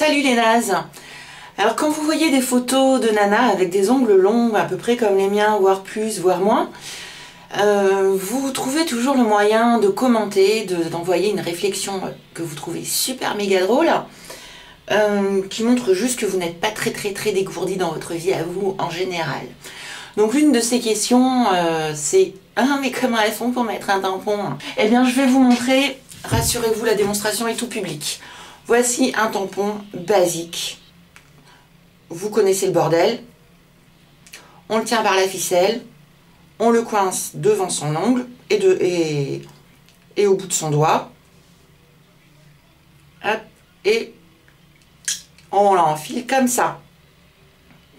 Salut les nazes Alors quand vous voyez des photos de nana avec des ongles longs, à peu près comme les miens, voire plus, voire moins, euh, vous trouvez toujours le moyen de commenter, d'envoyer une réflexion que vous trouvez super méga drôle, euh, qui montre juste que vous n'êtes pas très très très dégourdi dans votre vie à vous en général. Donc l'une de ces questions, euh, c'est « Ah mais comment elles font pour mettre un tampon ?» Eh bien je vais vous montrer, rassurez-vous, la démonstration est tout public. Voici un tampon basique. Vous connaissez le bordel. On le tient par la ficelle. On le coince devant son ongle et, au bout de son doigt. Et on l'enfile comme ça.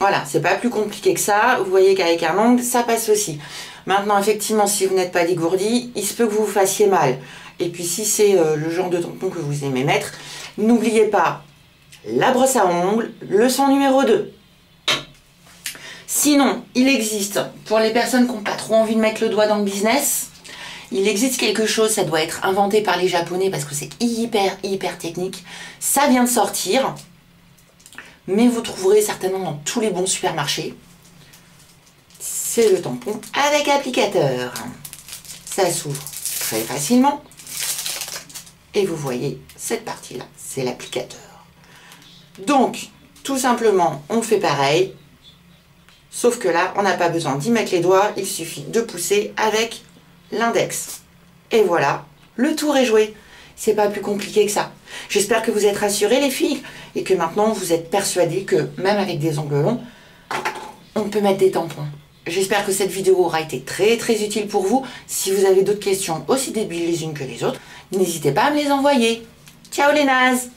Voilà, c'est pas plus compliqué que ça. Vous voyez qu'avec un ongle, ça passe aussi. Maintenant, effectivement, si vous n'êtes pas dégourdi, il se peut que vous vous fassiez mal. Et puis, si c'est euh, le genre de tampon que vous aimez mettre, N'oubliez pas la brosse à ongles, leçon numéro 2. Sinon, il existe, pour les personnes qui n'ont pas trop envie de mettre le doigt dans le business, il existe quelque chose, ça doit être inventé par les japonais parce que c'est hyper, hyper technique. Ça vient de sortir, mais vous trouverez certainement dans tous les bons supermarchés. C'est le tampon avec applicateur. Ça s'ouvre très facilement. Et vous voyez cette partie-là, c'est l'applicateur. Donc, tout simplement, on fait pareil. Sauf que là, on n'a pas besoin d'y mettre les doigts, il suffit de pousser avec l'index. Et voilà, le tour est joué. C'est pas plus compliqué que ça. J'espère que vous êtes rassurés les filles et que maintenant vous êtes persuadées que même avec des ongles longs, on peut mettre des tampons. J'espère que cette vidéo aura été très très utile pour vous. Si vous avez d'autres questions aussi débiles les unes que les autres, n'hésitez pas à me les envoyer. Ciao les nazes